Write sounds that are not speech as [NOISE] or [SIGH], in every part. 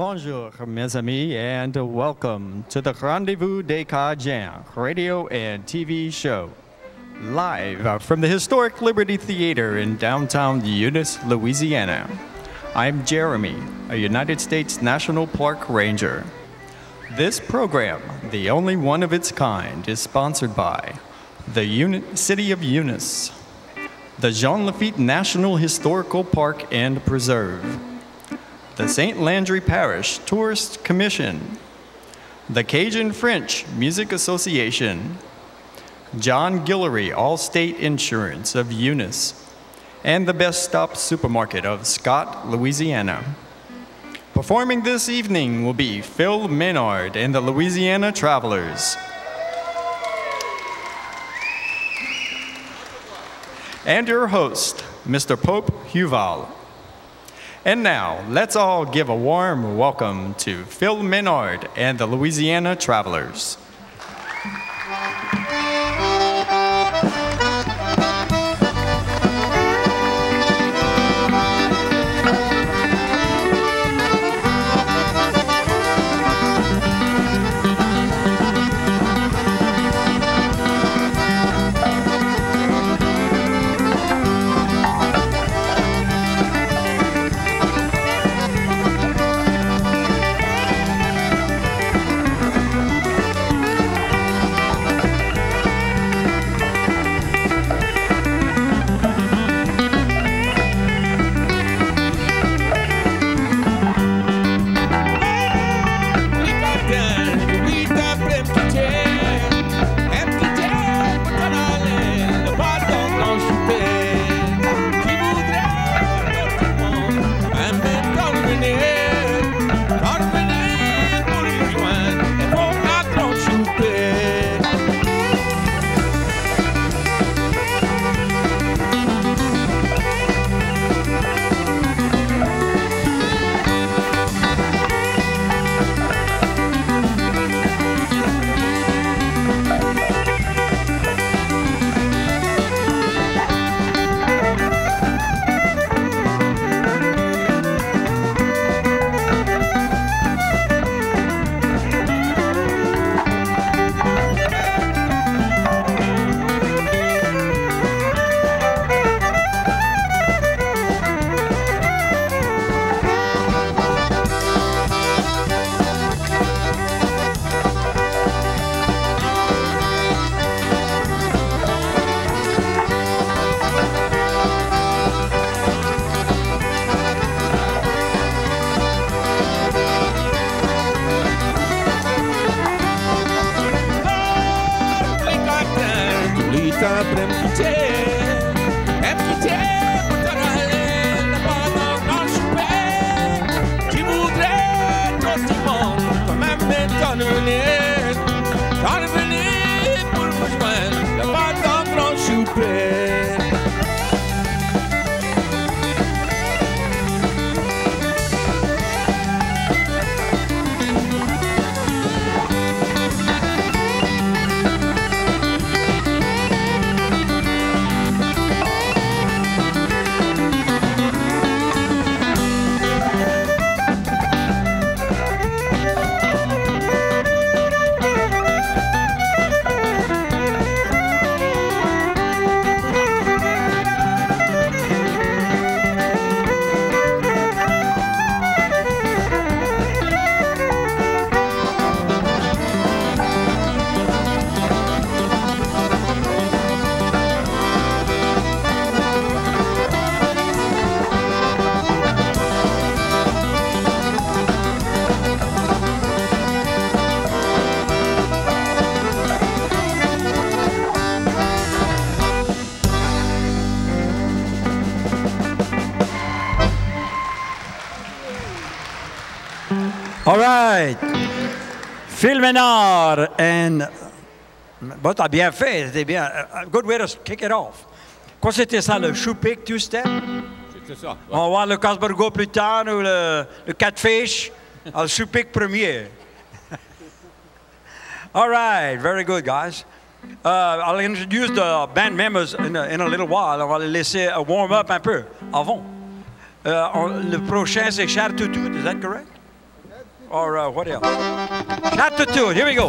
Bonjour, mes amis, and welcome to the Rendezvous des Cajuns radio and TV show. Live from the historic Liberty Theater in downtown Eunice, Louisiana. I'm Jeremy, a United States National Park Ranger. This program, the only one of its kind, is sponsored by the Uni- City of Eunice, the Jean Lafitte National Historical Park and Preserve, the St. Landry Parish Tourist Commission, the Cajun French Music Association, John Guillory Allstate Insurance of Eunice, and the Best Stop Supermarket of Scott, Louisiana. Performing this evening will be Phil Menard and the Louisiana Travelers. And your host, Mr. Pope Huval. And now, let's all give a warm welcome to Phil Menard and the Louisiana Travelers. Right. Phil Ménard and. Bon, t'as bien fait, c'était bien. A good way to kick it off. Quoi, c'était ça, le shoe pick two-step? C'était ça. On va voir le Casburgo plus tard ou le, le catfish. Ah, le shoe pick premier. [LAUGHS] All right, very good, guys. Uh, I'll introduce the band members in a, in a little while. On va les laisser uh, warm up un peu avant. Uh, on- le prochain, c'est Cher Toutou, is that correct? Or uh, what else? Chapter 2, here we go.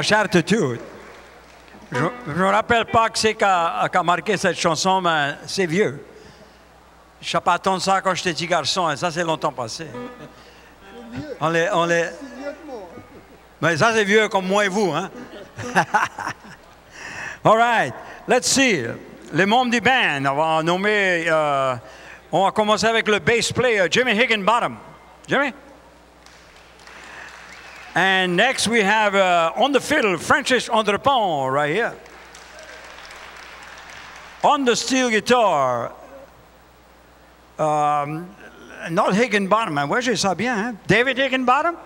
La tout. Je ne me rappelle pas que c'est qu'a qu'a marqué cette chanson, mais c'est vieux. Je n'ai pas entendu ça quand j'étais petit garçon, et ça, c'est longtemps passé. On les, on les... Mais ça, c'est vieux comme moi et vous, hein? [LAUGHS] All right, let's see. Les membres du band, on va nommer... euh, on va commencer avec le bass player, Jimmy Higginbottom. Jimmy? And next we have uh, on the fiddle, Francis Andrepont, right here. On the steel guitar, um, not Higginbottom, man. Where's j'ai ça bien, hein? David Higginbottom?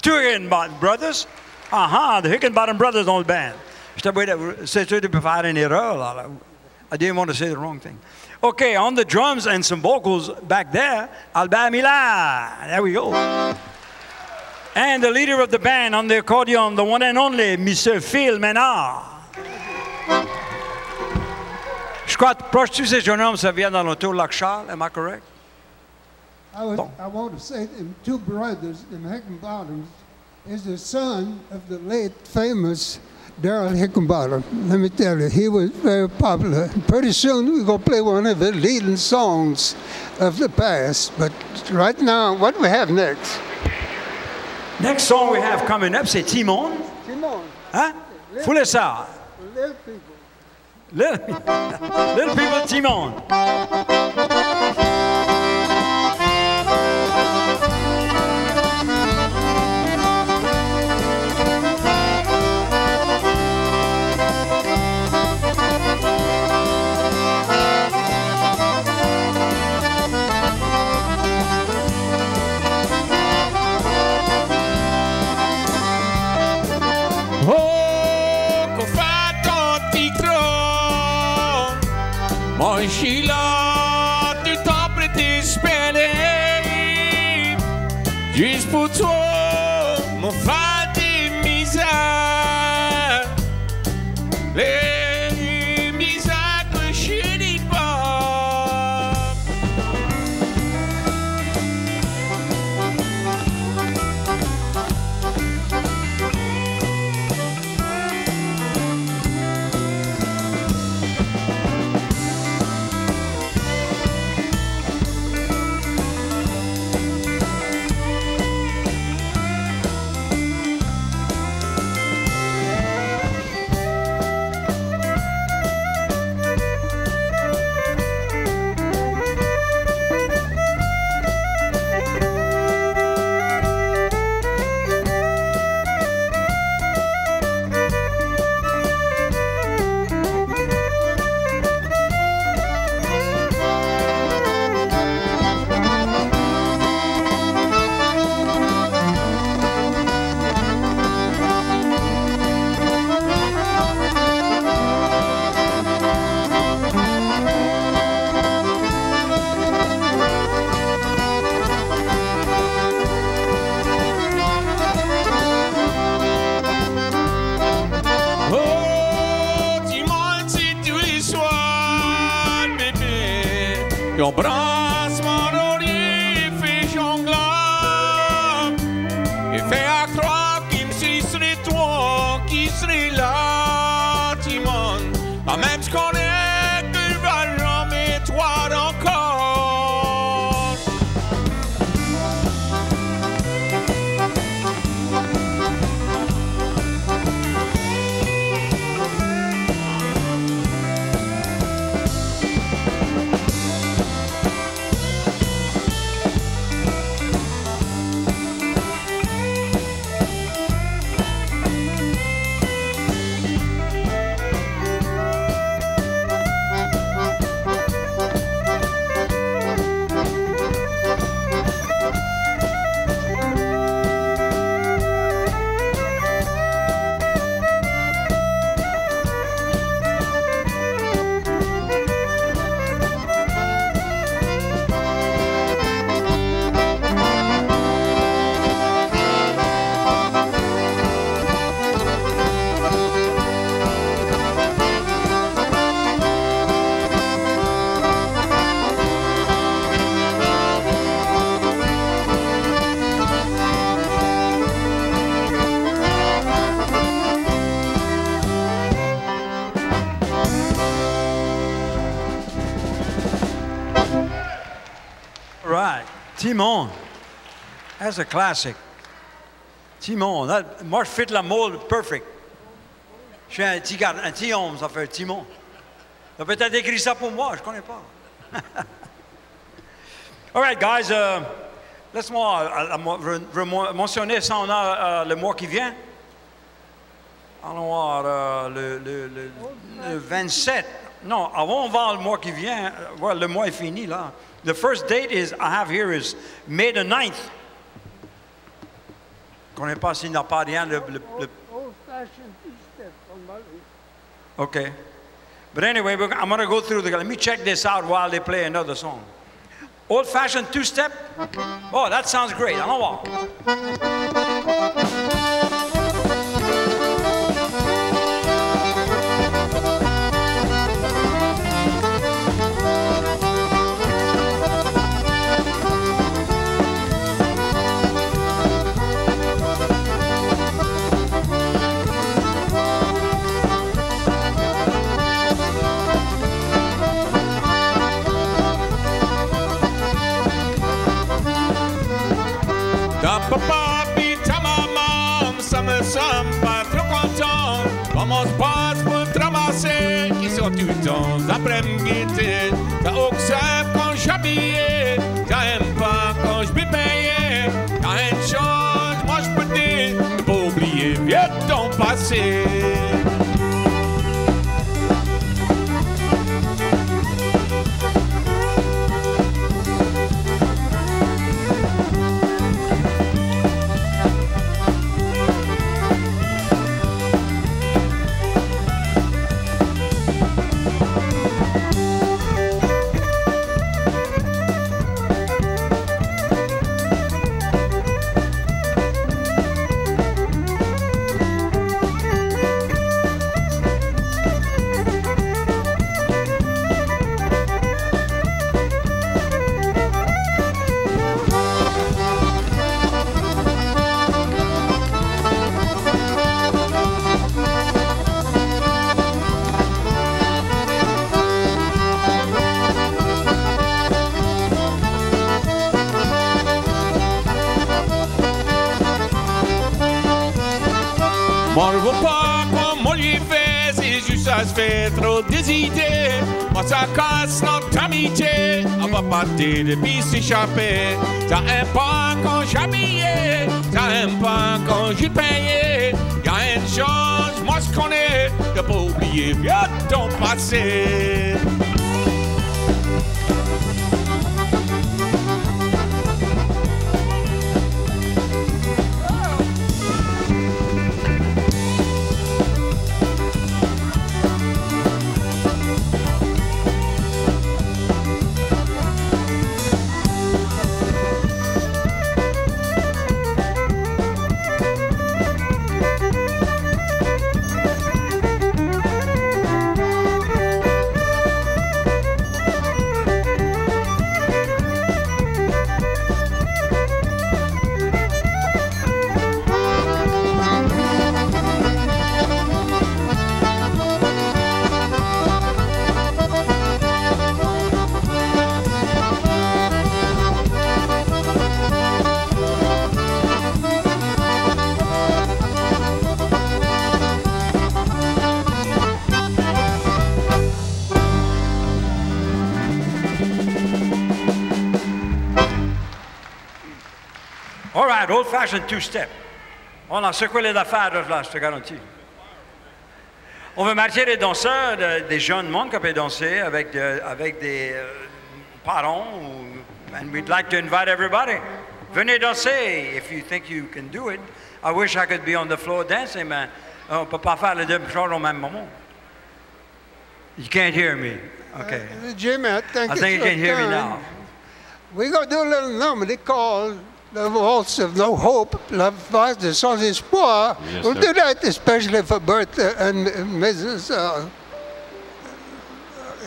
Two Higginbottom brothers. Uh-huh, the Higginbottom brothers on the band. Je t'avoue, c'est sûr que tu peux faire une erreur, là. là. I didn't want to say the wrong thing. Okay, on the drums and some vocals back there, Albert Mila. There we go. And the leader of the band on the accordion, the one and only, Mr. Phil Menard. Je crois que proche de ces jeunes hommes, ça vient dans le tour Lac Charles, am I correct? I, was, Bon. I want to say them two brothers, them Higginbottoms, is the son of the late famous Daryl Higginbottom. Let me tell you, he was very popular. Pretty soon we're going to play one of the leading songs of the past. But right now, what do we have next? Next song we have coming up, c'est Timon. Timon, Hein? Foulez ça. little people. Little, little [LAUGHS] people, Timon. That's a classic. Timon. That, moi, je fit la mold perfect. Je suis un petit, un petit homme, ça fait Timon. Il a peut-être écrit ça pour moi, je ne connais pas. [LAUGHS] All right, guys. Uh, Laisse-moi euh, euh, mentionner ça. On a euh, le mois qui vient. Voir euh, le, le- le- le 27. Non, avant on va le mois qui vient. euh, ouais, le mois est fini là. The first date is I have here is May the 9th. Connais pas s'il n'a pas rien. Le, le- le- Old fashioned two step on my OK. But anyway, I'm going to go through the. Let me check this out while they play another song. Old fashioned two step? Oh, that sounds great. Allons voir. Ta papa. puis va partir depuis s'échapper. Ça aime pas quand j'habillais, ça aime pas quand j'y payais. Y'a une chose, moi je connais, de pas oublier vieux ton passé. All right, old fashioned two step. On a secoué les affaires, là, je te garantis. On veut marquer les danseurs, de- des jeunes monde qui peuvent danser avec, de- avec des euh, parents. ou- and we'd like to invite everybody. Venez danser if you think you can do it. I wish I could be on the floor dancing, mais on ne peut pas faire les deux choses au même moment. You can't hear me. Okay. Uh, Jimmy, I think I think you can hear me now. We're going to do a little number they call the Waltz of No Hope, La Valse Sans Espoir. Yes, we'll do that especially for Bertha and uh, Mrs. Uh,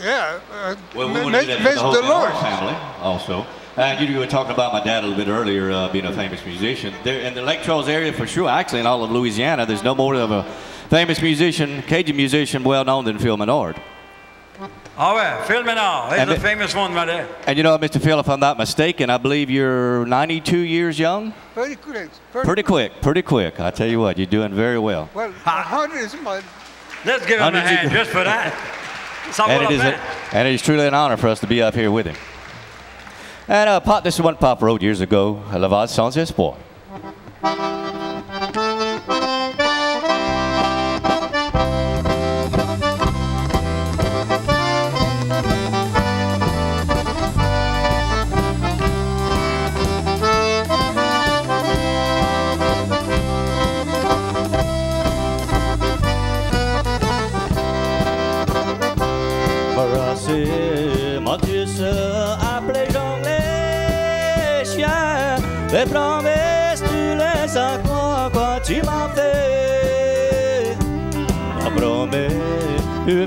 yeah, uh, Well, we M- want to do that for Miss Dolores. Family also. And you were talking about my dad a little bit earlier, uh, being a famous musician. There in the Lake Charles area, for sure, actually in all of Louisiana, there's no more of a famous musician, Cajun musician, well known than Phil Menard. Ah ouais, Phil Menard. He's And the it- famous one right there. And you know, Mr. Phil, if I'm not mistaken, I believe you're 92 years young. Pretty quick. Pretty quick, pretty quick. I tell you what, you're doing very well. Well, a hundred is my. Let's give him a hand just for that. [LAUGHS] And it, is a, and it is truly an honor for us to be up here with him. And uh, Pop, this is what Pop wrote years ago, La Valse Sans Espoir. Tu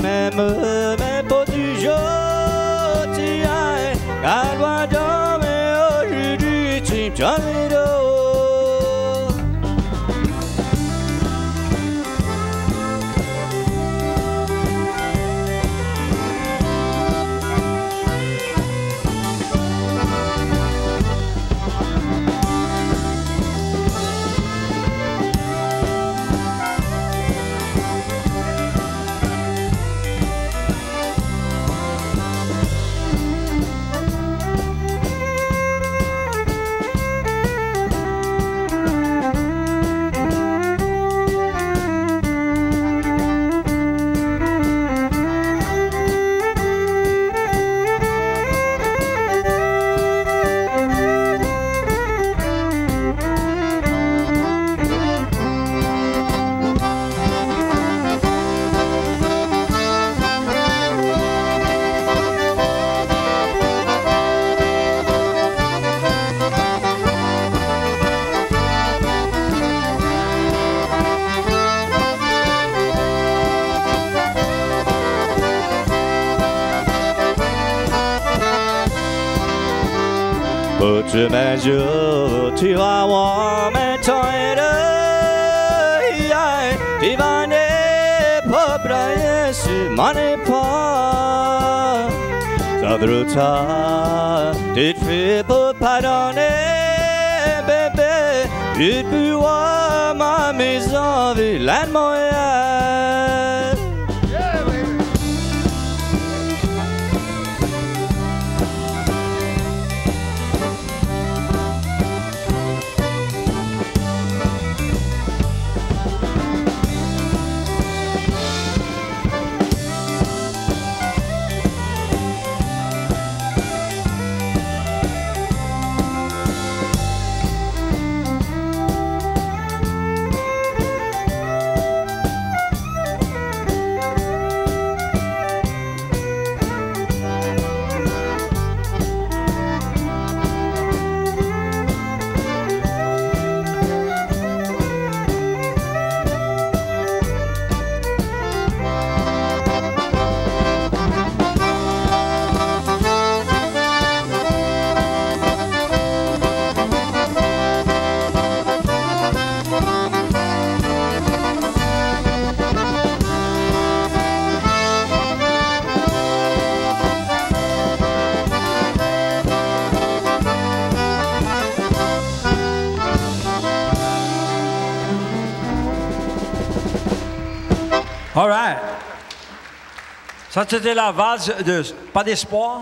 Ça, c'était la valse de Pas d'espoir?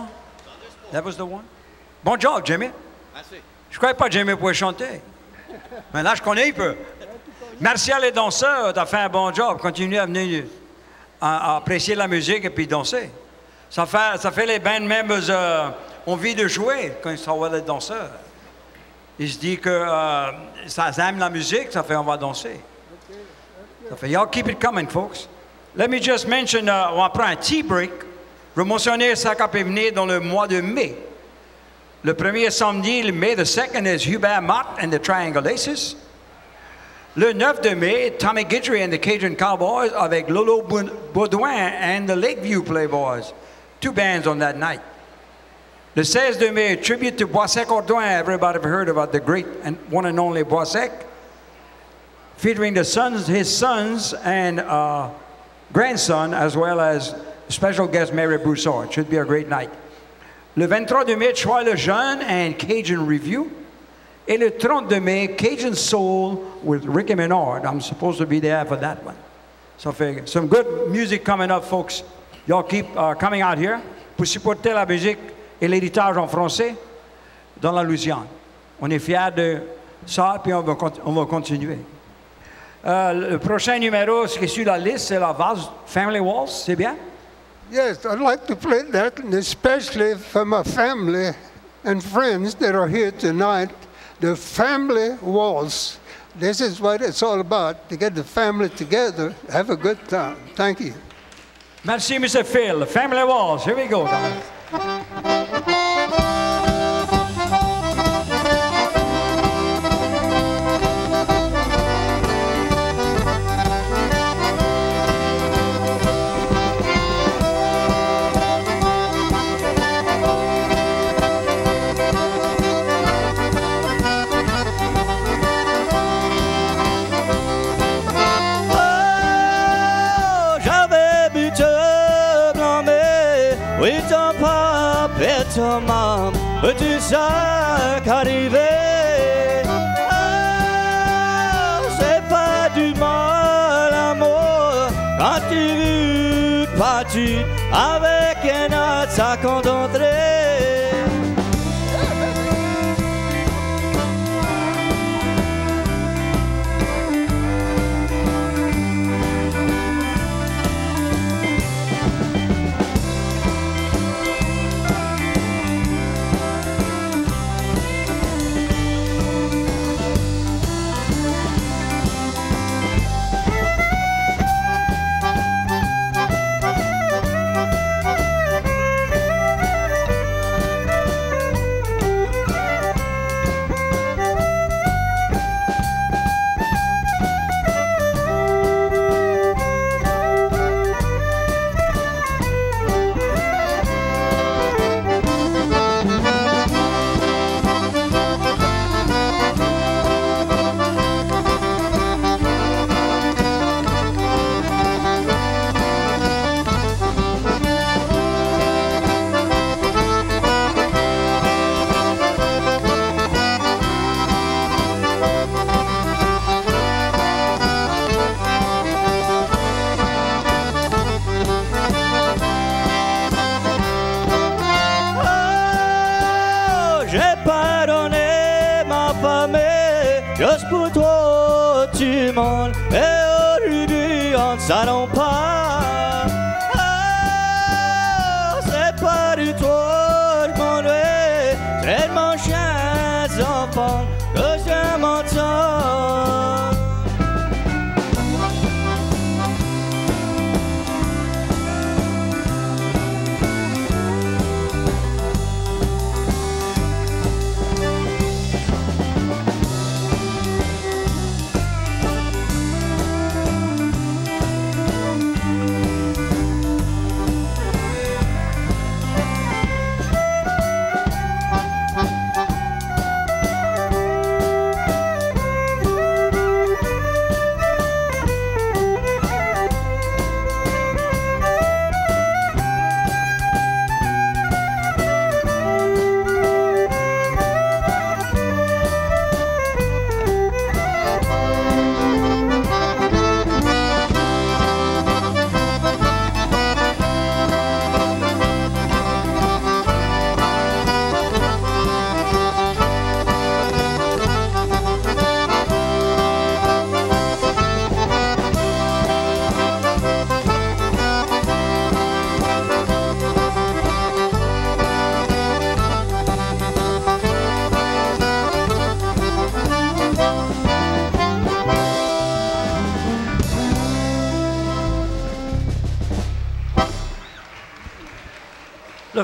That was the one? Bon job, Jimmy. Merci. Je croyais pas que Jimmy pouvait chanter. Mais là, je connais, il peut. Merci à les danseurs, tu as fait un bon job. Continuez à venir à, à apprécier la musique et puis danser. Ça fait, ça fait les band members euh, envie de jouer quand ils sont les danseurs. Ils se disent que euh, ça ça aime la musique, ça fait on va danser. Ça fait, y'all keep it coming, folks. Let me just mention, euh, on prend un tea break. Je vais mentionner ça qui peut venir dans le mois de mai. Le premier samedi, le mai, the second is Hubert Mott and the Triangle Aces. Le 9 de mai, Tommy Guidry and the Cajun Cowboys avec Lolo Baudouin and the Lakeview Playboys. Two bands on that night. Le 16 de mai, tribute to Bois Sec Ardoin. Everybody have heard about the great and one and only Boisek. Featuring the sons, his sons and uh, grandson, as well as special guest Mary Broussard. It should be a great night. Le 23 de mai, Troy Le Jeune and Cajun Review. Et le 30 de mai, Cajun Soul with Ricky Menard. I'm supposed to be there for that one. So some good music coming up, folks. Y'all keep uh, coming out here pour supporter la musique et l'héritage en français dans la Louisiane. On est fiers de ça, puis on va, on va continuer. Euh, le prochain numéro qui est sur la liste, c'est la valse Family Waltz, c'est bien? Yes, I'd like to play that, and especially for my family and friends that are here tonight. The family waltz. This is what it's all about to get the family together, have a good time. Thank you. Merci, Mr. Phil. Family Waltz. Here we go, maman, tu sais qu'arriver. Oh, c'est pas du mal, amour, quand tu veux partir avec un autre, ça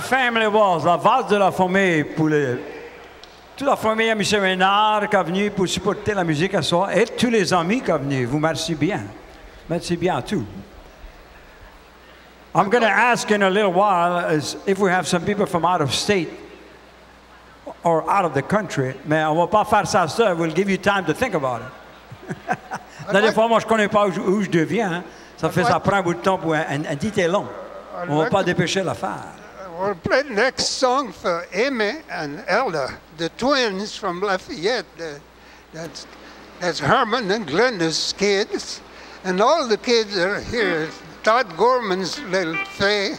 Family Walls, la valse de la famille pour le- toute la famille à M. Ménard qui est venu pour supporter la musique à soi et tous les amis qui sont venus. Vous merci bien. Merci bien à tous. I'm going to ask in a little while is if we have some people from out of state or out of the country, mais on va pas faire ça seul. We'll give you time to think about it. [LAUGHS] Là, des fois, moi, je connais pas où, je- où je deviens. hein. Ça fait, ça prend un bout de temps pour un, un, un dit est long. On va pas dépêcher l'affaire. We'll play the next song for Amy and Elda, the twins from Lafayette. Uh, that's, that's Herman and Glenda's kids. And all the kids are here. Todd Gorman's little Faye.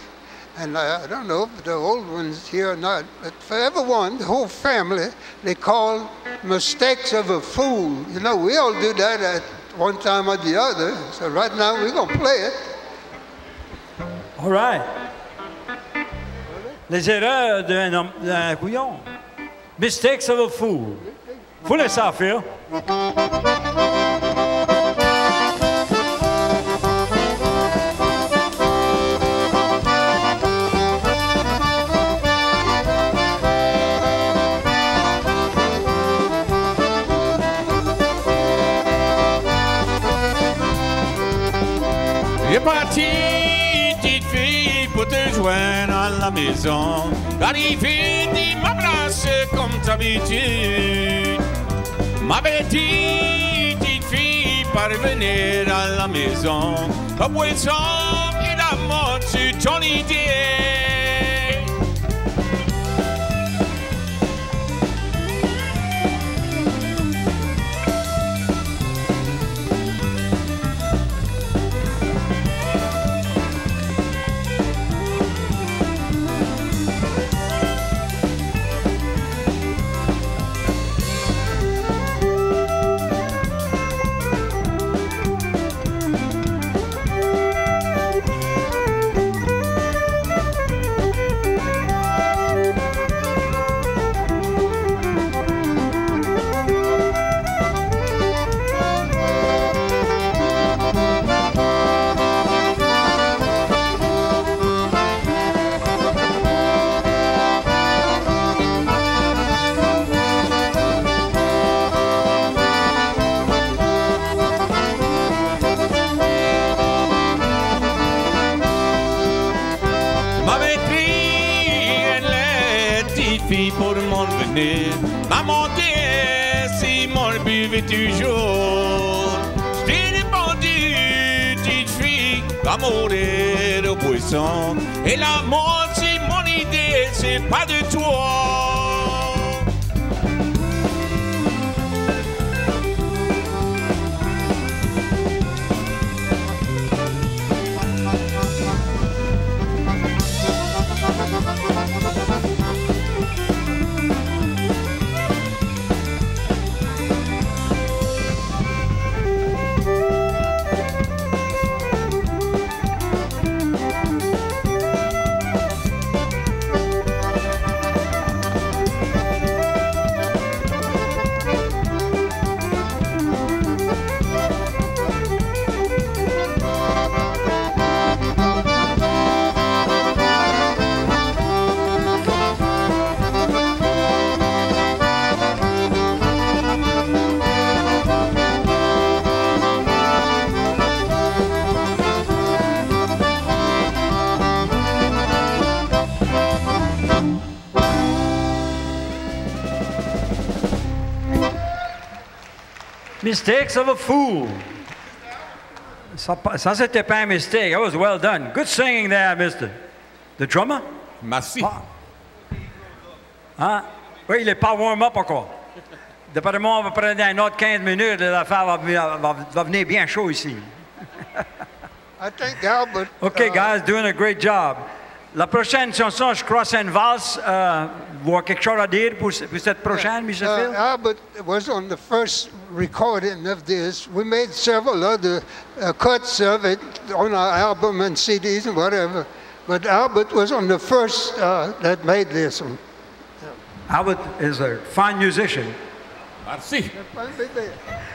And uh, I don't know if the old one's here or not, but for everyone, the whole family, they call mistakes of a fool. You know, we all do that at one time or the other. So right now we're going to play it. All right. Les erreurs d'un homme- couillon. Mistakes of a fool. Faut laisser faire. maison. L'arrivée de ma place comme d'habitude. Ma petite fille parvenir à la maison. La boisson et la mode, c'est ton idée. C'est Mistakes of a fool. Ça, ça c'était pas un mistake. That was well done. Good singing there, Mister. The drummer? Merci. Hein? Oui, il n'est pas warm-up encore. D'après moi, on va prendre un autre 15 minutes et l'affaire va, va- va venir bien chaud ici. [LAUGHS] I think Albert. OK, uh, guys, doing a great job. La prochaine chanson, je crois, c'est une valse. Euh, vous avez quelque chose à dire pour, ce- pour cette prochaine, M. Uh, Phil? Albert was on the first recording of this. We made several other uh, cuts of it on our album and CDs and whatever. But Albert was on the first uh, that made this one. Albert is a fine musician. Merci.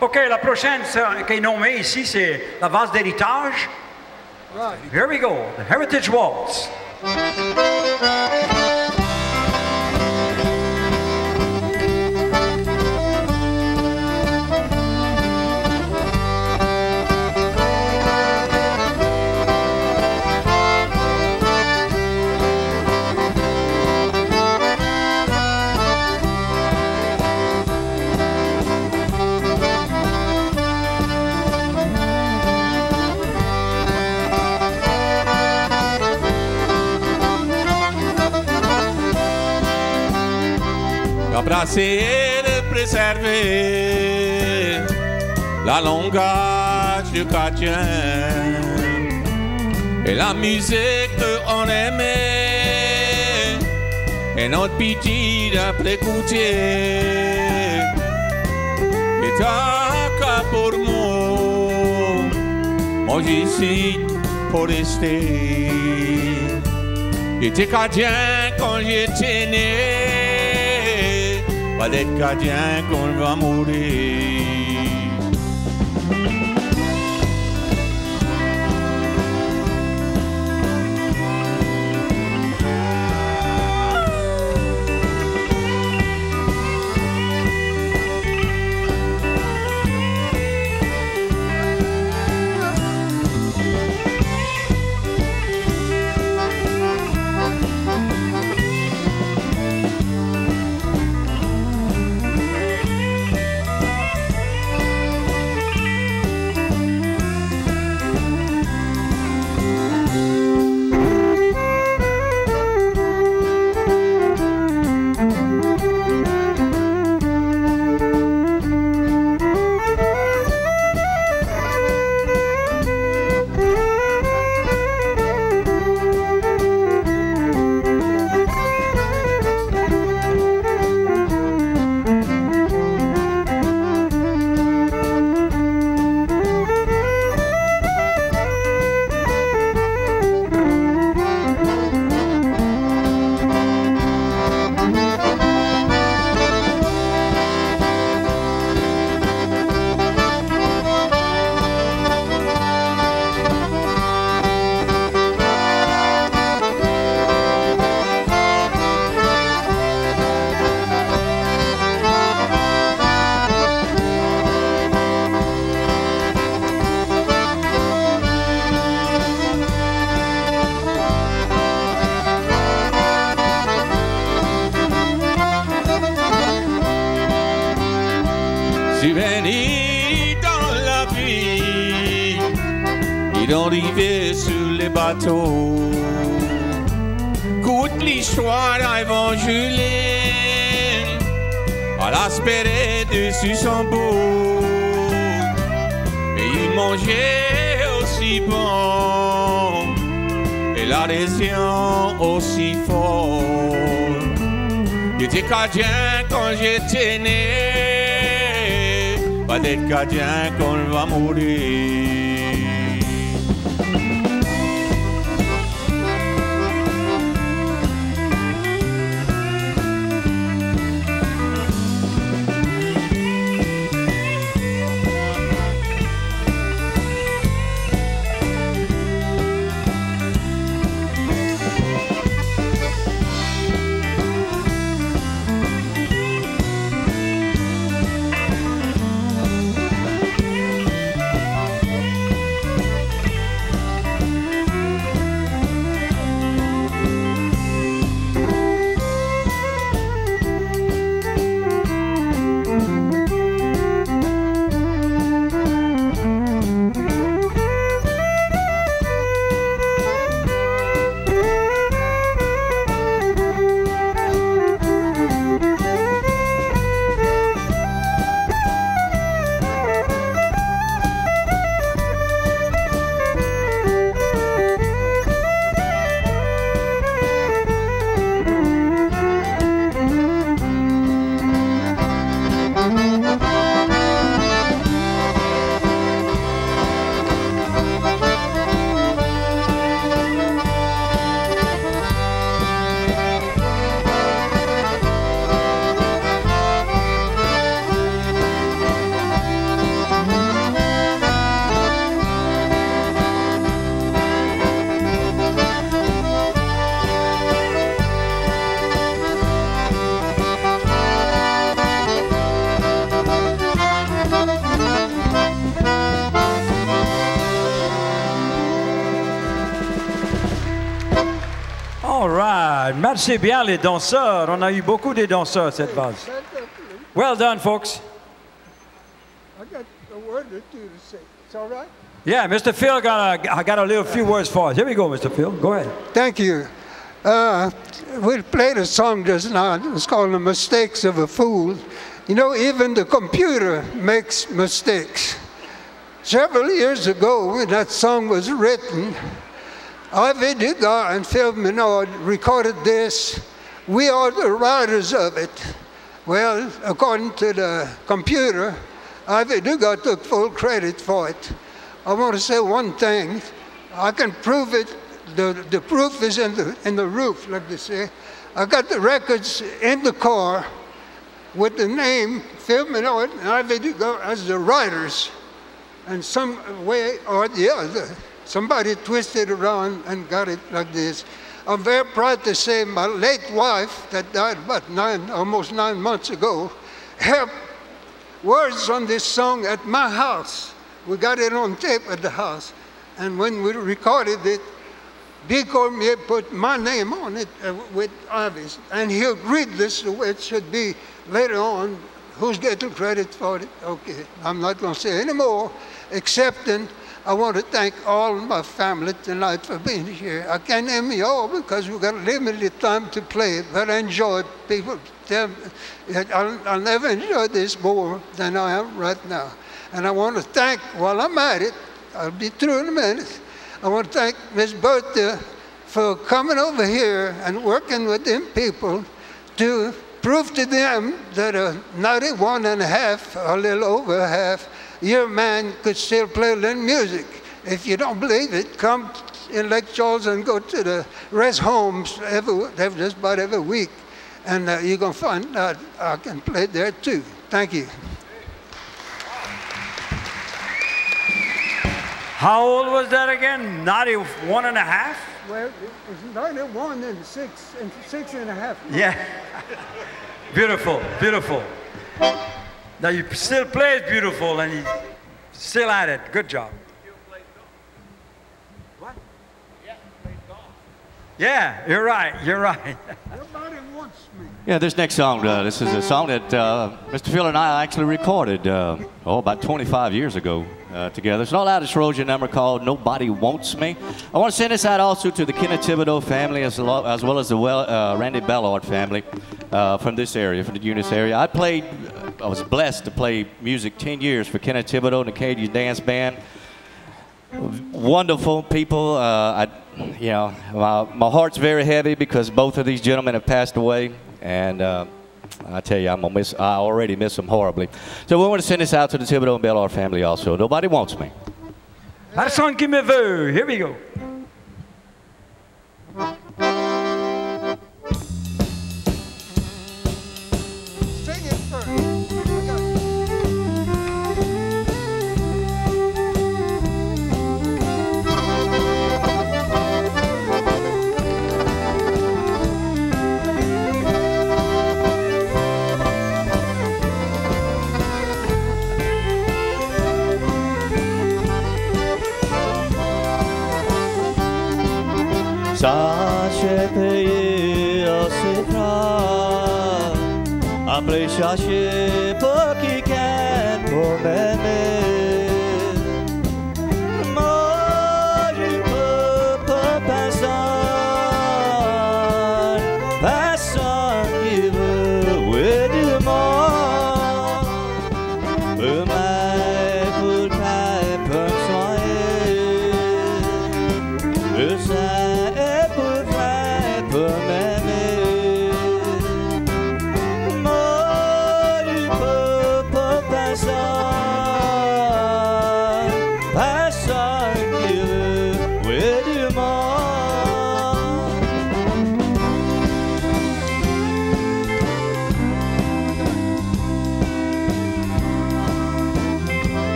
OK, la prochaine ça, qui est nommée ici, c'est la valse d'héritage. Right. Here we go, the Heritage Waltz. Embrasser et de préserver. La langage du chrétien. Et la musique qu'on aimait. Et notre petit après écouter et ta pour moi moi suis pour rester. J'étais gardien quand j'étais né, pas d'être Cadien quand on va mourir. Cadien quand j'étais né. Pas d'être cadien quand on va mourir. Merci bien, les danseurs. On a eu beaucoup de danseurs cette base. Well done, folks. I got a word or two to say. It's all right? Yeah, Mr. Phil got a, I got a little few words for us. Here we go, Mr. Phil. Go ahead. Thank you. Uh, we played a song just now. It's called The Mistakes of a Fool. You know, even the computer makes mistakes. Several years ago, when that song was written, Ivy and Phil Menard recorded this. We are the writers of it. Well, according to the computer, Ivy Dugas took full credit for it. I want to say one thing. I can prove it. The, the proof is in the, in the roof, like they say. I got the records in the car with the name Phil Menard and Ivy as the writers. And some way or the other, somebody twisted around and got it like this. I'm very proud to say my late wife, that died about nine, almost nine months ago, helped words on this song at my house. We got it on tape at the house. And when we recorded it, Big Cormier put my name on it uh, with Ivy's. And he'll read this the way it should be later on. Who's getting credit for it? Okay, I'm not going to say any more, except I want to thank all my family tonight for being here. I can't name you all because we've got limited time to play but I enjoyed people. I'll, I'll never enjoy this more than I am right now. And I want to thank, while I'm at it, I'll be through in a minute. I want to thank Miss Bertha for coming over here and working with them people to prove to them that a 91 and a half, a little over half, year man could still play a little music. If you don't believe it, come in Lake Charles and go to the rest homes every, just about every week, and uh, you're going to find out I can play there too. Thank you. How old was that again? 91 and a half? Well, 91 and six and six and a half. Yeah. [LAUGHS] beautiful, beautiful. Now you still plays beautiful and he's still at it. Good job. What? Yeah, you're right. You're right. About wants me. Yeah, this next song, uh, this is a song that uh, Mr. Phil and I actually recorded, uh, oh, about 25 years ago uh, together. It's an all Aldus Roger number called Nobody Wants Me. I want to send this out also to the Kenneth Thibodeaux family as, lo- as well as the well, uh, Randy Ballard family uh, from this area, from the Eunice area. I played, I was blessed to play music 10 years for Kenneth Thibodeaux and the Cajun Dance Band wonderful people. Uh, I, you know, my, my heart's very heavy because both of these gentlemen have passed away, and uh, I tell you, I'm gonna miss. I already miss them horribly. So we want to send this out to the Thibodeaux and Bellard family also. Nobody wants me. Personne qui me veut. Here we go. 雪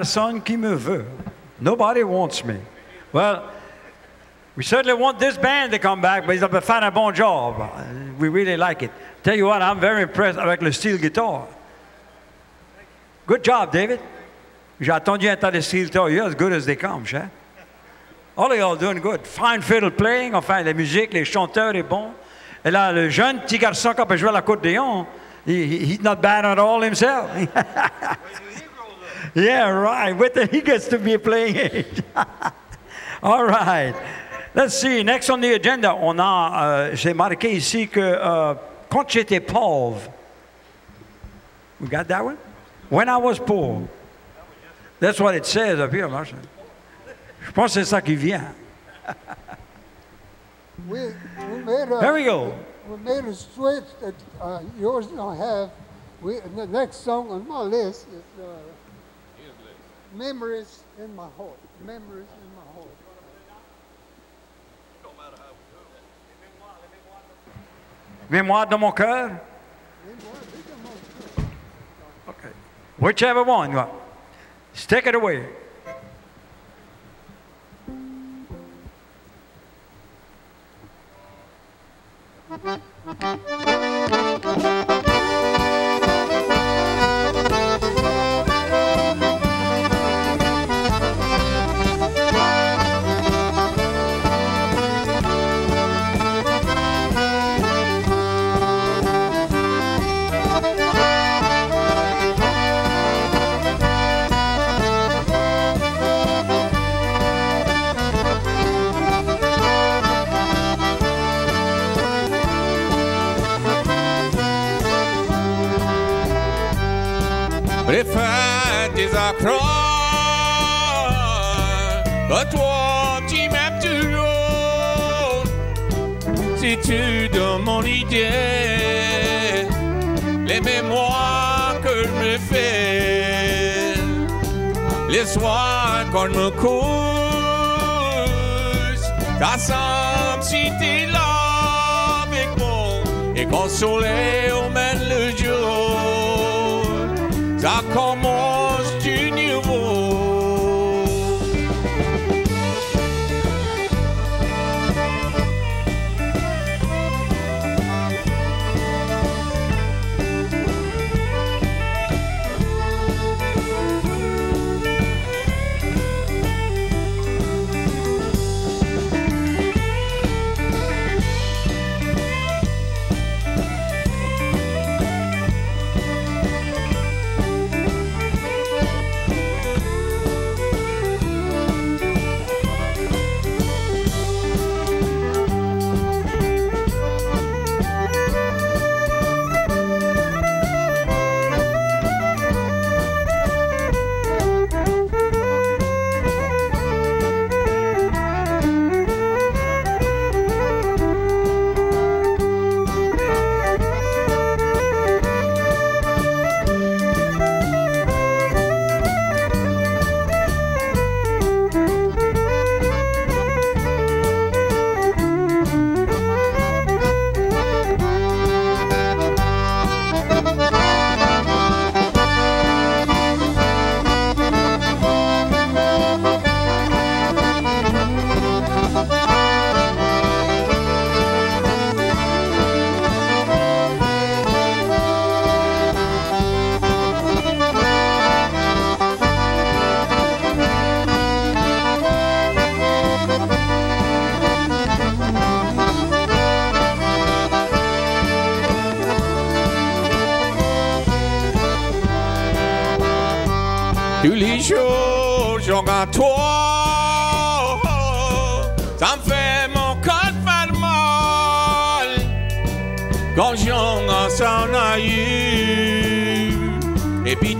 personne qui me veut. Nobody wants me. Well, we certainly want this band to come back, but ils ont fait un bon job. We really like it. Tell you what, I'm very impressed avec le style guitar. Good job, David. J'ai attendu un tas de style You're as good as they come, cher. All of y'all doing good. Fine fiddle playing, enfin, la musique, les chanteurs est bon. Et là, le jeune petit garçon qui peut jouer à l'accordéon, he, he- he's not bad at all himself. [LAUGHS] yeah, right. Wait till he gets to be playing age. [LAUGHS] all right. Let's see. Next on the agenda, on a, euh, j'ai marqué ici que euh, quand j'étais pauvre, we got that one? When I was poor. That's what it says up here, Marshall. Je pense que c'est ça qui vient. [LAUGHS] We, we made a, There we go. we made a switch that uh, yours don't have. We, the next song on my list is uh, Memories in My Heart. Memories in My Heart. Mémoire de mon cœur. Okay. Whichever one. you want. Stick it away.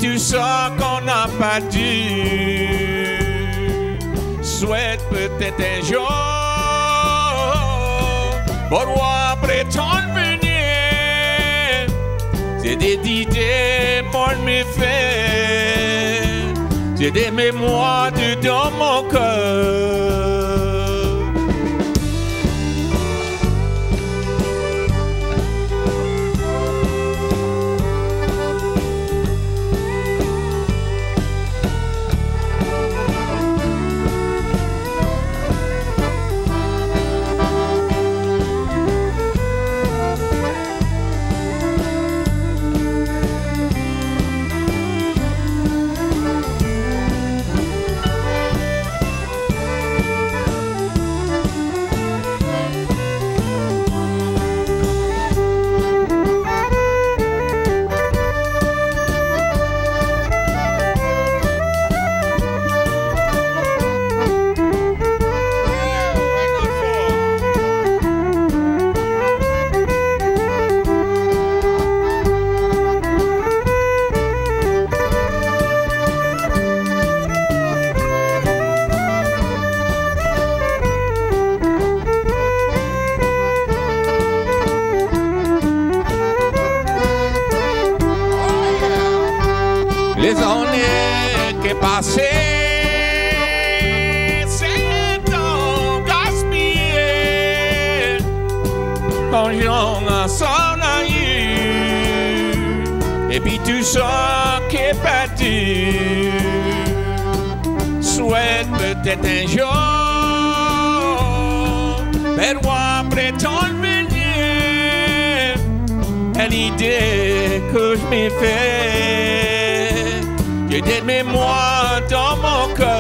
Tout ça qu'on n'a pas dû. Souhaite peut-être un jour. Pouvoir prétendre venir. C'est des idées pour me faire. J'ai des mémoires dans mon cœur. À l'idée que je m'ai fait, j'ai des mémoires dans mon cœur.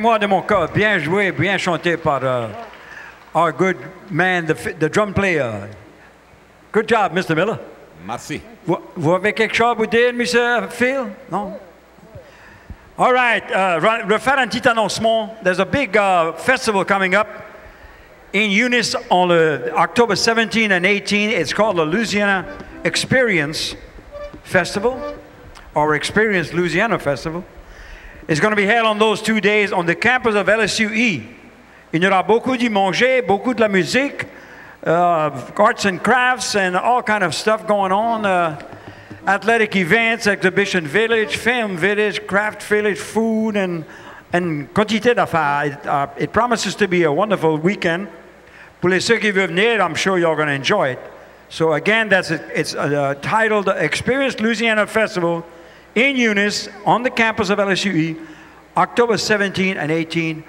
Mémoire de mon corps, bien joué, bien chanté par uh, our good man, the, drum player. Good job, Mr. Miller. Merci. Vous, vous avez quelque chose à vous dire, Mr. Phil? Non? All right, uh, refaire un petit annoncement. There's a big uh, festival coming up in Eunice on October 17 and 18. It's called the Louisiana Experience Festival, or Experience Louisiana Festival. It's going to be held on those two days on the campus of LSUE. Il y aura beaucoup de manger, beaucoup de la musique, uh, arts and crafts, and all kind of stuff going on. Uh, athletic events, exhibition village, film village, craft village, food, and and quantité d'affaires. It, uh, it promises to be a wonderful weekend. Pour les ceux qui veulent venir, I'm sure you're going to enjoy it. So again, that's it. It's uh, titled Experience Louisiana Festival in Eunice on the campus of LSUE, October 17 and 18.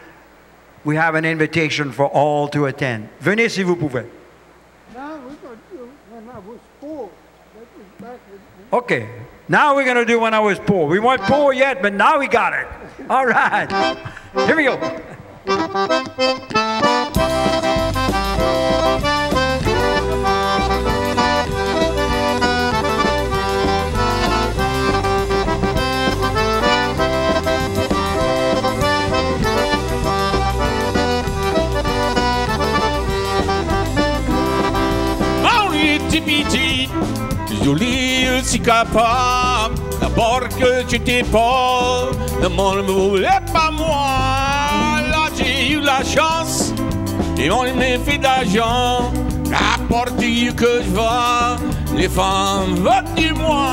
We have an invitation for all to attend. Venez si vous pouvez. Now we're going to do when I was four. That was back in Okay. Now we're going to do when I was poor. We weren't poor yet, but now we got it. All right. Here we go. Était petit, joli aussi capable. D'abord que tu t'es pas, le monde ne voulait pas moi. Là j'ai eu la chance, et on m'a fait d'argent. Rapporte que je vois, les femmes votent du moi.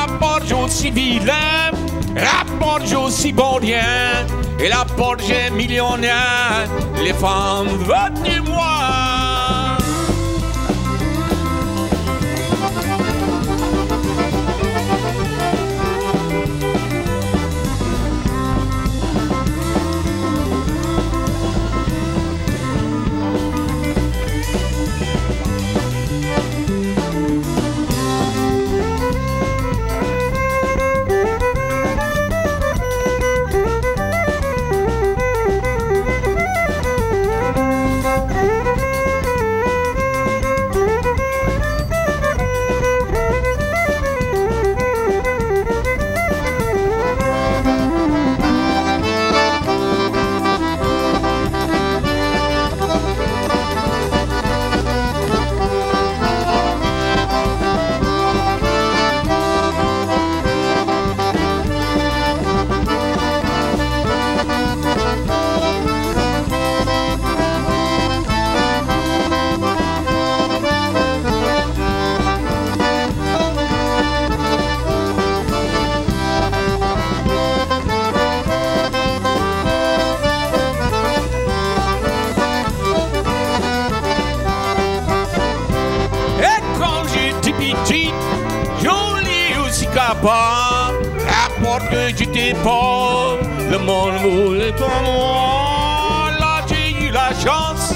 Rapporte aussi vilain, rapporte aussi bon. Et la porte j'ai millionnaire, les femmes votent du moi. Le monde voulait pas moi. Là j'ai eu la chance,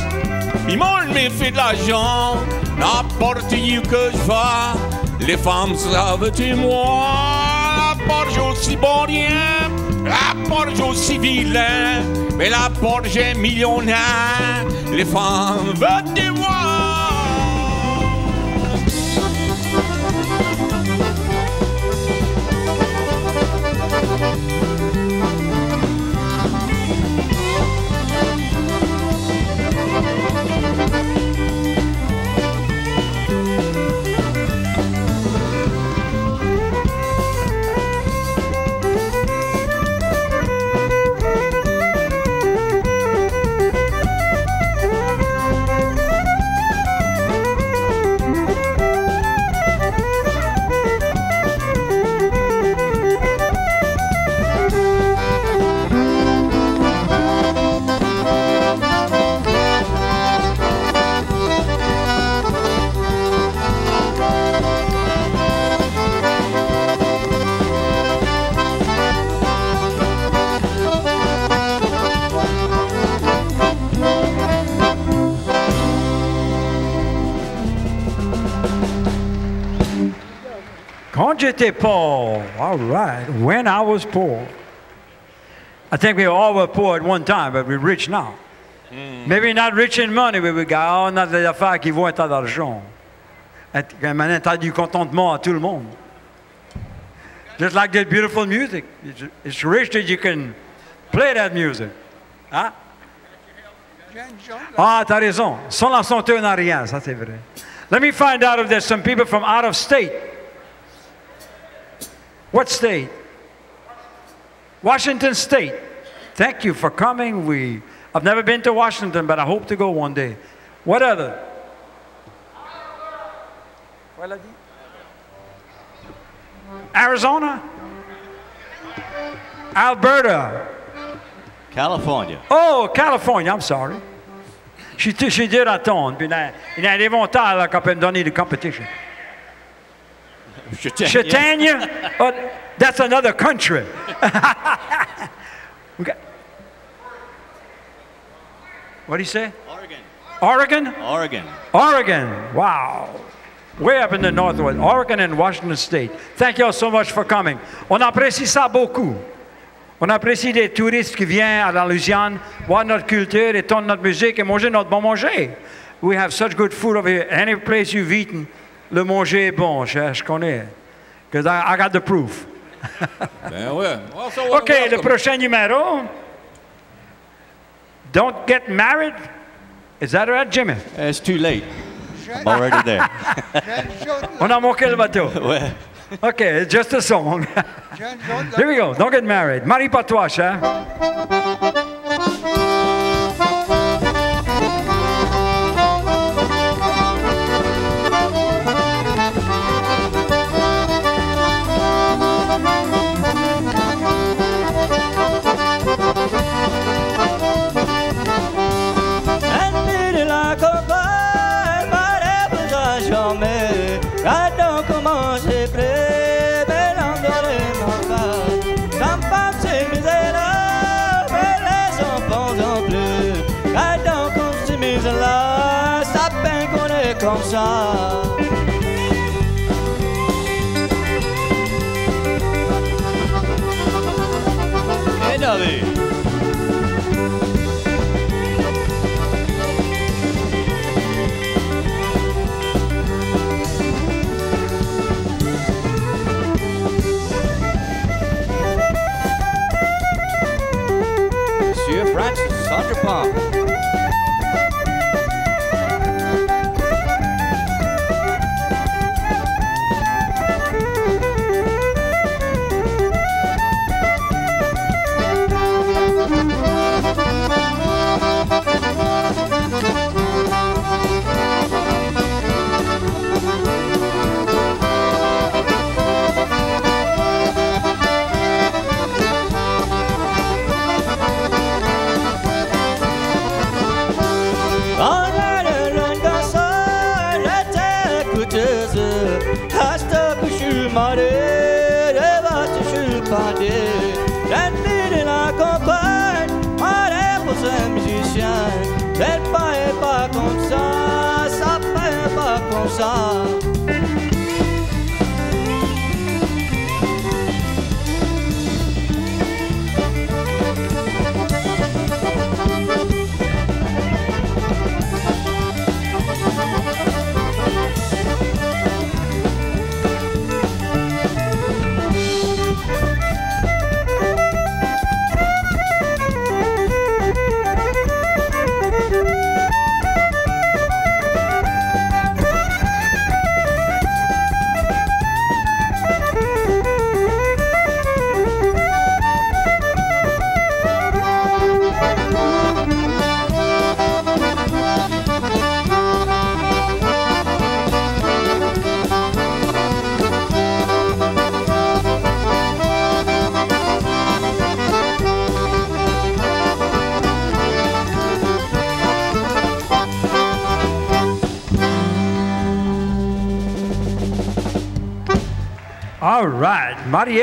ils m'ont fait de l'argent, n'importe où que je vais, les femmes savent de moi. Rapporte aussi bon rien, rapporte aussi vilain, mais la porte j'ai millionnaire. Les femmes veulent de moi. Quand j'étais pauvre, all right, when I was poor. I think we all were poor at one time, but we're rich now. Maybe not rich in money, but we got all notre des affaires qui vont être d'argent. Et- Maintenant, t'as du contentement à tout le monde. Just like that beautiful music. It's, it's rich that you can play that music. Hein? Ah, t'as raison. Sans la santé, on n'a rien, ça c'est vrai. Let me find out if there's some people from out of state. What state? Washington State. Thank you for coming. We, I've never been to Washington, but I hope to go one day. What other? A? Arizona? Alberta? California. Oh, California, I'm sorry. She, t- she did attendre. Puis là, il a des montagnes là, quand elle me donner de competition. Chaitanya? Oh, that's another country. [LAUGHS] Okay. What do you say? Oregon. Oregon? Oregon. Oregon. Wow. Way up in the northwest. Oregon and Washington State. Thank you all so much for coming. On apprécie ça beaucoup. On apprécie des touristes qui viennent à la Louisiane, voir notre culture, entendre notre musique et manger notre bon manger. We have such good food over here. Any place you've eaten, le manger est bon, je, je connais. Because I, I got the proof. [LAUGHS] Ben ouais. Well, OK, le prochain numéro. Don't get married. Is that right, Jimmy? It's too late. I'm already there. [LAUGHS] On a manqué le bateau. [LAUGHS] well, OK, it's just a song. Here we go. Don't get married. Marie Patois, hein?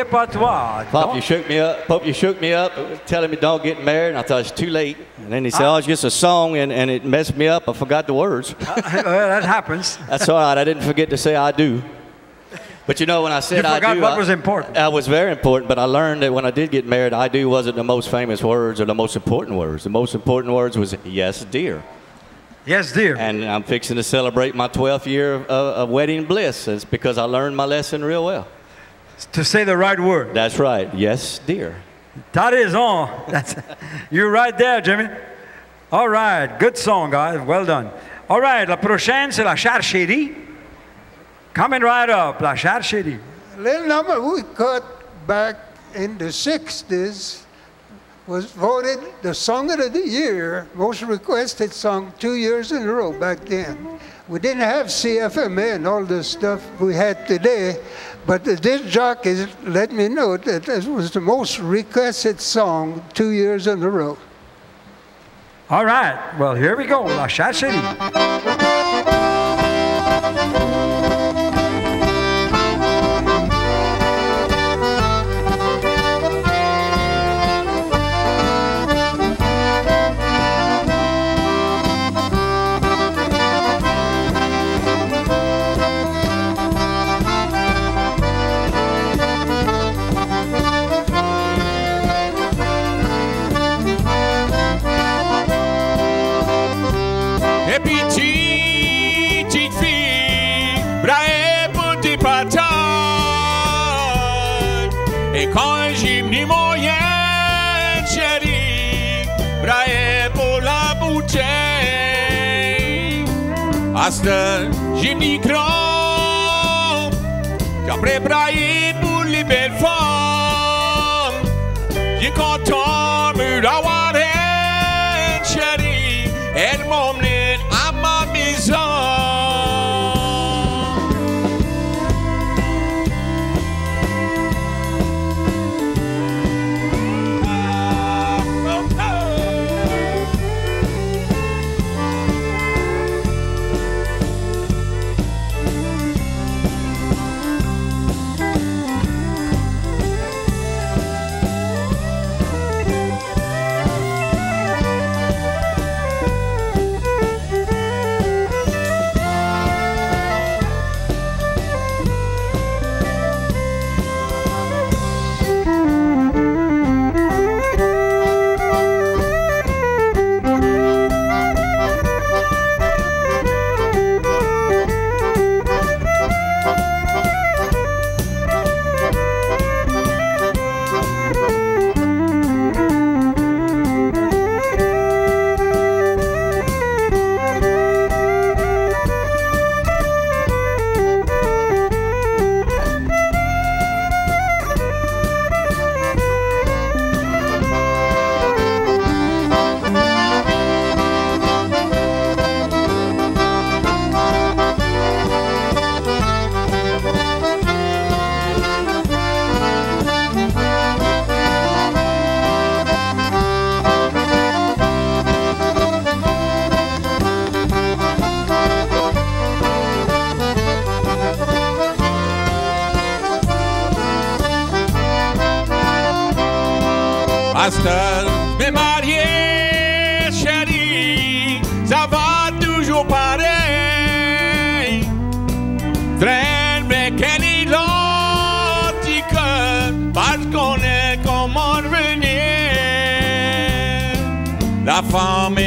Pas toi. Pop, you shook me up. Pope, you shook me up, telling me don't get married, and I thought it's too late. And then he said, "Oh, it's just a song," and, and it messed me up. I forgot the words. [LAUGHS] Uh, well, that happens. [LAUGHS] That's all right. I didn't forget to say I do. But you know, when I said I forgot do, what I, was important. I was very important. But I learned that when I did get married, I do wasn't the most famous words or the most important words. The most important words was yes, dear. Yes, dear. And I'm fixing to celebrate my 12th year of, of wedding bliss. It's because I learned my lesson real well. To say the right word. That's right. Yes, dear. T'as raison. [LAUGHS] That's, you're right there, Jimmy. All right. Good song, guys. Well done. All right. La prochaine, c'est la chère chérie. Coming right up, la chère chérie. little number we cut back in the 60s was voted the Song of the Year, most requested song two years in a row back then. We didn't have CFMA and all the stuff we had today, but the disc jockeys let me know that this was the most requested song two years in a row. All right. Well, here we go. La chère chérie. À ce j'ai mis grand, qu'après brailler pour les belles La femme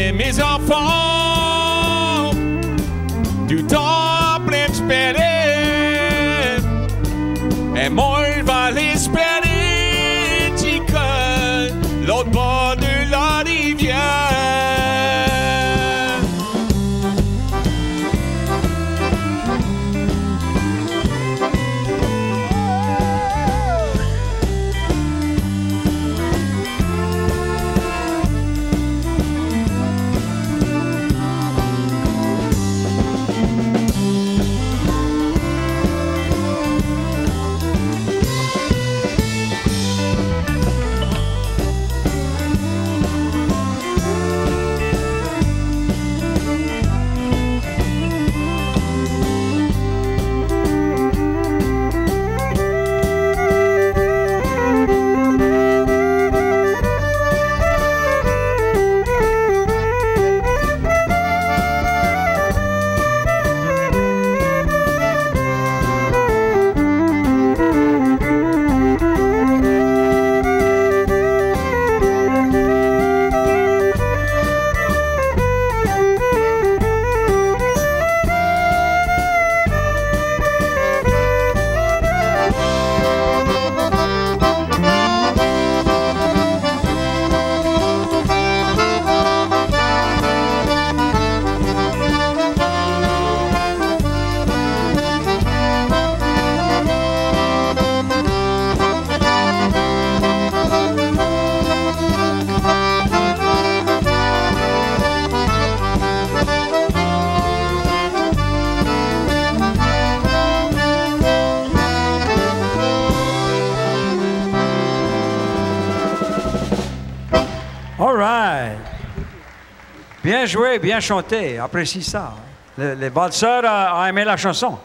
Bien chanté. Apprécie ça. Le- les valseurs ont aimé la chanson.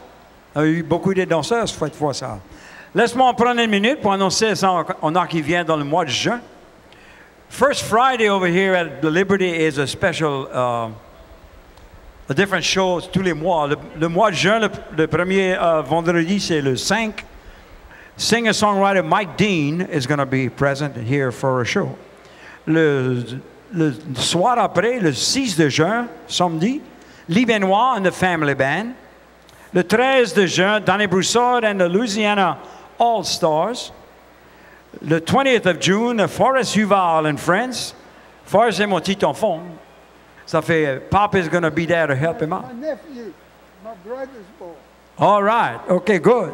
Il y a eu beaucoup de danseurs cette fois ça. Laisse-moi en prendre une minute pour annoncer ça on a qui vient dans le mois de juin. First Friday over here at the Liberty is a special, uh, a different show tous les mois. Le, mois de juin, le, premier euh, vendredi, c'est le 5. Singer-songwriter Mike Dean is going to be present here for a show. Le, le soir après, le 6 de juin, samedi, Lee Benoit and the Family Band. Le 13 de juin, Danny Broussard and the Louisiana All Stars. Le 20th of June, Forrest Huval and Friends. Forrest est mon petit enfant. Ça fait, going to be there to help him out. My nephew, my brother's boy. All right. Okay, good.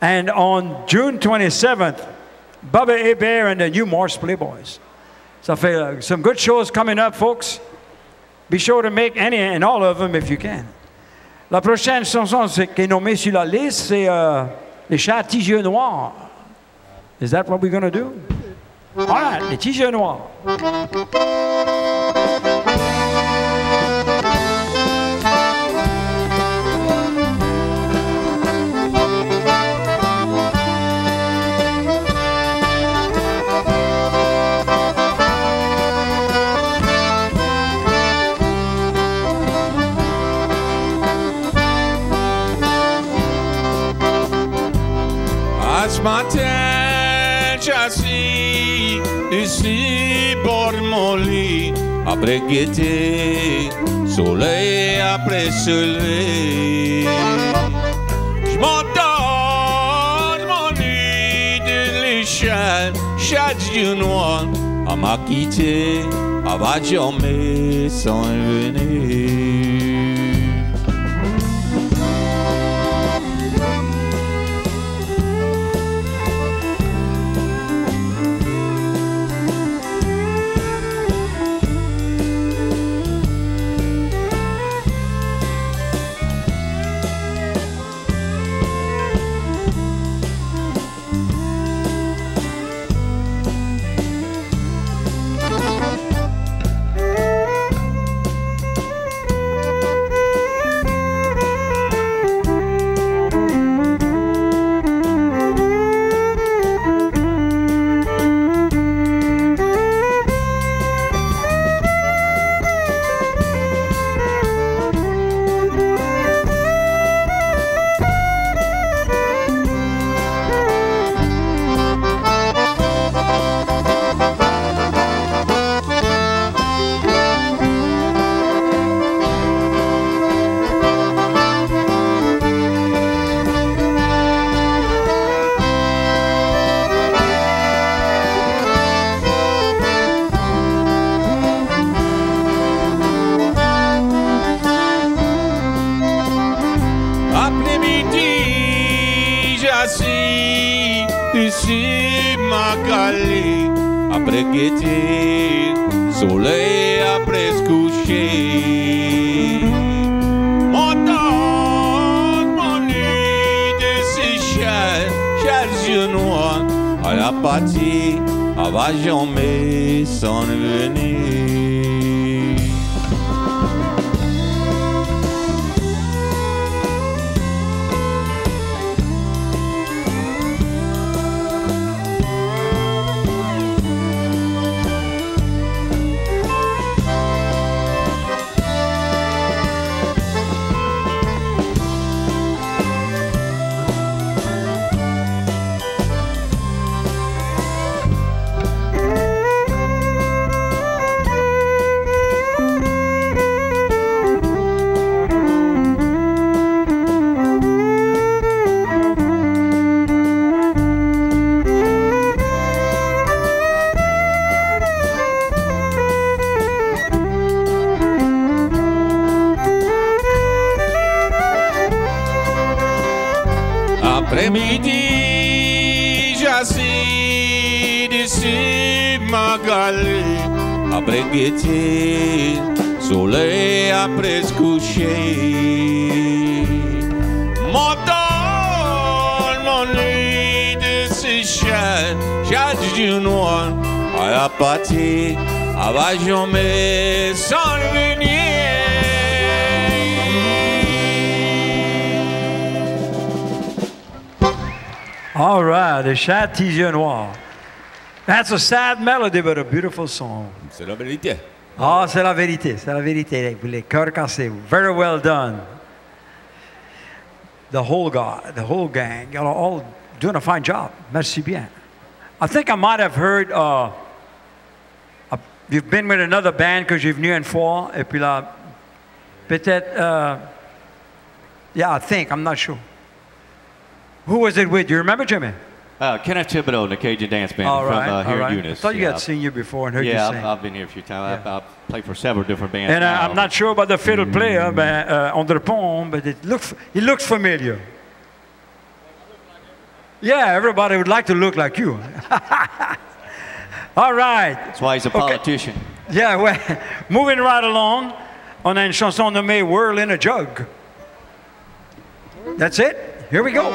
And on June 27th, Bubba Hebert and the New Morse Playboys. Ça fait uh, some good shows coming up, folks. Be sure to make any and all of them if you can. La prochaine chanson qui est nommée sur la liste, c'est euh, Les chats tigeux noirs. Is that what we're going to do? All right, les tigeux noirs. Matin, j'assis ici, de mon lit, après guetter, soleil après soleil. Je m'endors, je m'ennuie de l'échelle, chaque Dieu noir, à m'a quitté, à va jamais s'en venir. Right, the Châtillon Noir. That's a sad melody, but a beautiful song. C'est la vérité. Ah, c'est la vérité, c'est la vérité. Les cœurs cassés. Very well done. The whole guy, the whole gang, y'all are all doing a fine job. Merci bien. I think I might have heard, uh, uh, you've been with another band que j'ai venu une fois, et puis là, peut-être, uh, yeah, I think, I'm not sure. Who was it with? Do you remember, Jimmy? Uh, Kenneth Thibodeaux and the Cajun Dance Band All from uh, all here right. in I thought you yeah. had seen you before and heard yeah, you I've. I've been here a few times. Yeah. I've, I've played for several different bands. And uh, now. I'm not sure about the fiddle player, but uh, on the pond, but it looks it looks familiar. Yeah, everybody would like to look like you. [LAUGHS] All right. That's why he's a Okay. politician. Yeah, well, [LAUGHS] moving right along, on a une chanson nommée World in a Jug. That's it. Here we go.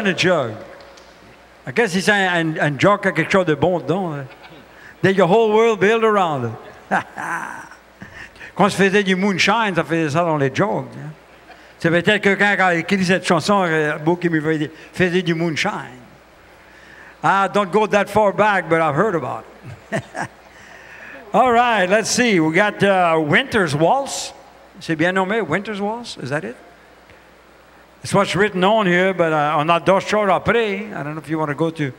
In a jug. I guess he's un, un jug qui a quelque chose de bon dedans. hein. Then your whole world built around it. [LAUGHS] Quand on se faisait du moonshine, ça faisait ça dans les jugs. hein. C'est peut-être quelqu'un qui a écrit cette chanson, qui me faisait, du moonshine. I don't go that far back, but I've heard about it. [LAUGHS] All right, let's see. We got uh, Winter's Waltz. C'est bien nommé, Winter's Waltz? Is that it? It's what's written on here, but uh, on that dos short pray. I don't know if you want to go to.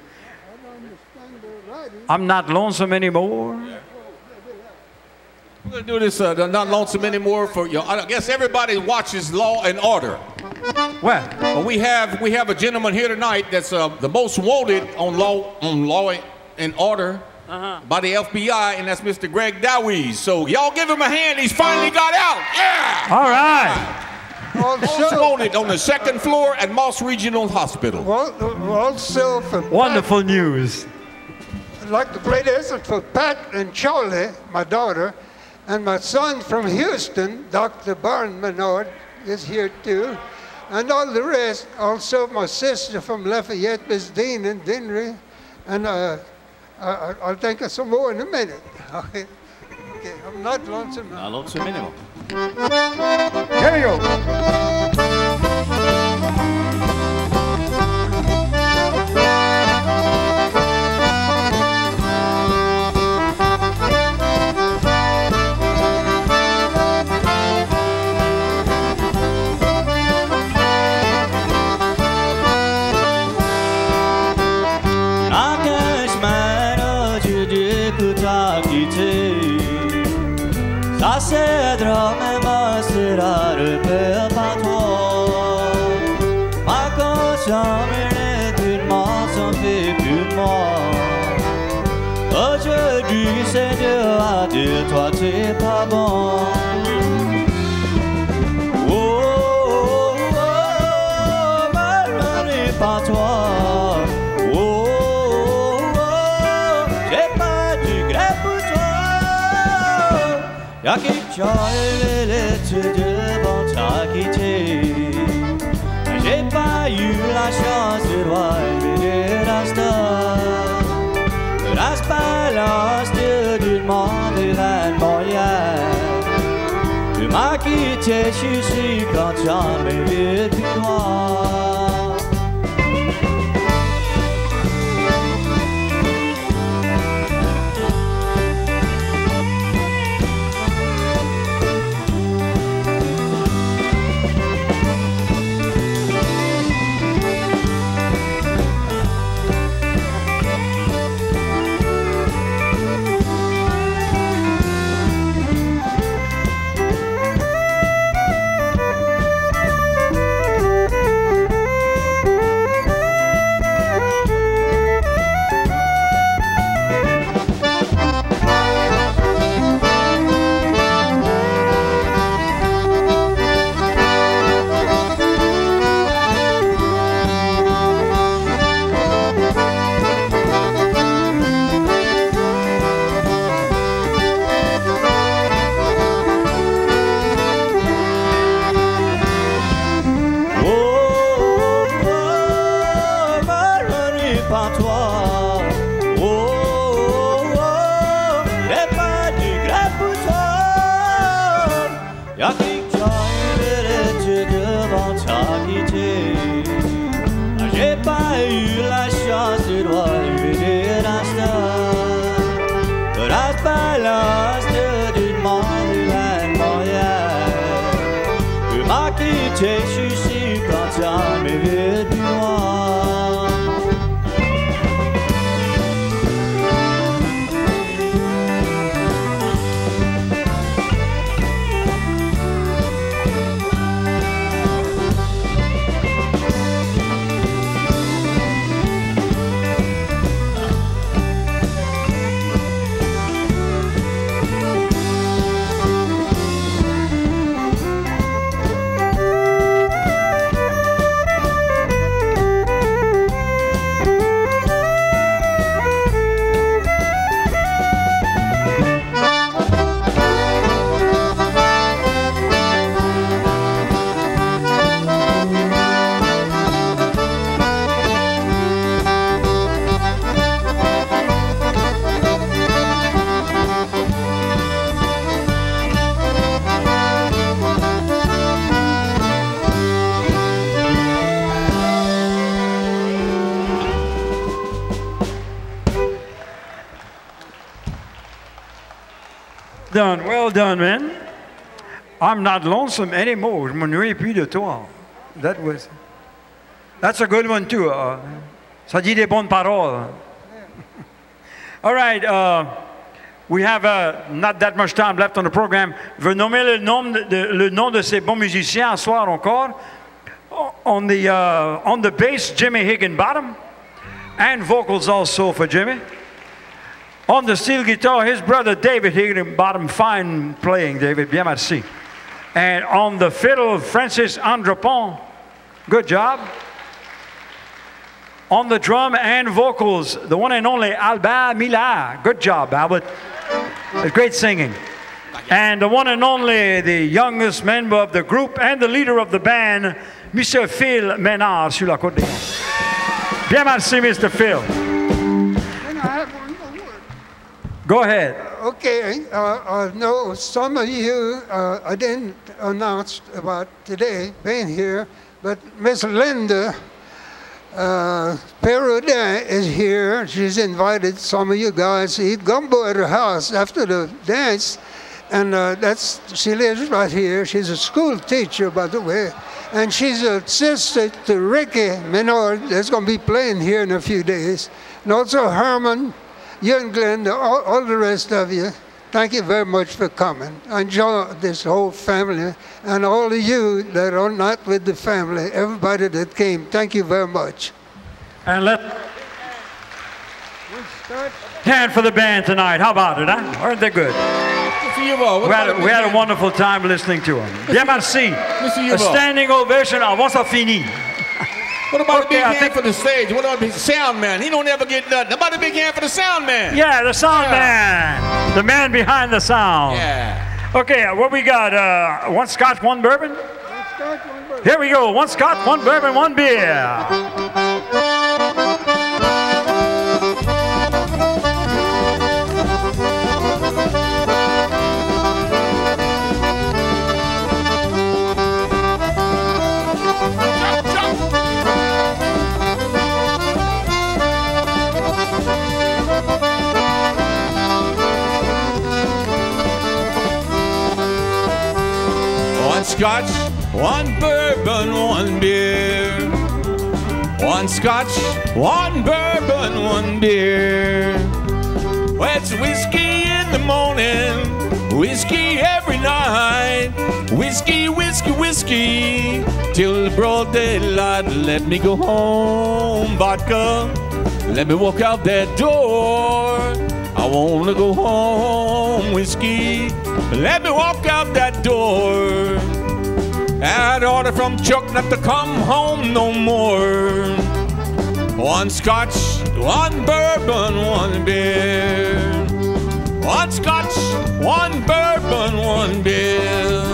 I'm not lonesome anymore. We're going to do this, uh, not lonesome anymore for you. I guess everybody watches Law and Order. Well, But we have we have a gentleman here tonight that's uh, the most wanted on law on law and order by the FBI, and that's Mr. Greg Dowies. So y'all give him a hand. He's finally got out. Yeah. all right. Most Also, wanted on the second floor at Moss Regional Hospital. al- also for Wonderful news. I'd like to play this for Pat and Charlie, my daughter, and my son from Houston, Dr. Barn Menard, is here too, and all the rest. Also, my sister from Lafayette, Miss Dean and Denry, and uh, I, I'll think of some more in a minute. [LAUGHS] Okay, okay. I'm not lonesome. now. Not lonesome anymore. Here we go. Y'a qui t'enlève les yeux devant ta quitté. J'ai pas eu la chance de voir une rasta. Reste pas l'ast du monde de la moyenne. Tu m'as quitté, je suis quand jamais vu de toi. I'm not lonesome anymore. Je m'ennuie plus de toi. That was. That's a good one too. Uh, ça dit des bonnes paroles. [LAUGHS] All right. Uh, we have uh, not that much time left on the program. Je veux nommer le nom de, de- le nom de ces bons musiciens ce soir encore. On the, uh, on the bass, Jimmy Higginbottom, and vocals also for Jimmy. On the steel guitar, his brother David Higginbottom, fine playing, David, bien merci. And on the fiddle, Francis Andropon, good job. On the drum and vocals, the one and only Albert Miller, good job, Albert. Great singing. And the one and only, the youngest member of the group and the leader of the band, Mr. Phil Menard sur l'accordéon. Bien merci, Mr. Phil. And I have one more word. Go ahead. Okay, uh, I know some of you, uh, I didn't announce about today being here, but Miss Linda uh, is here. She's invited some of you guys to eat gumbo at her house after the dance. And uh, that's, she lives right here. She's a school teacher, by the way. And she's a sister to Ricky Menard that's going to be playing here in a few days. And also Herman, you and Glenda, all, all the rest of you. Thank you very much for coming. I enjoy this whole family and all of you that are not with the family, everybody that came. Thank you very much. And let hand for the band tonight. How about it, huh? Aren't they good? Mr. Huval, We had, a, we had a wonderful time listening to them. Bien merci. Mr. A standing ovation avant ça fini. Hand? What about Okay, a big I hand for the stage? What about the sound man? He don't ever get nothing. How about a big hand for the sound man? Yeah, the sound man. The man behind the sound. Yeah. Okay, what we got? Uh, one scotch, one bourbon? Here we go. One scotch, one bourbon, one beer. Scotch, one bourbon, one beer. One scotch, one bourbon, one beer. It's whiskey in the morning, whiskey every night. Whiskey, whiskey, whiskey, till the broad daylight. Let me go home, vodka. Let me walk out that door. I wanna go home, whiskey. Let me walk out that door. I'd order from Chuck not to come home no more. One scotch, one bourbon, one beer. One scotch, one bourbon, one beer.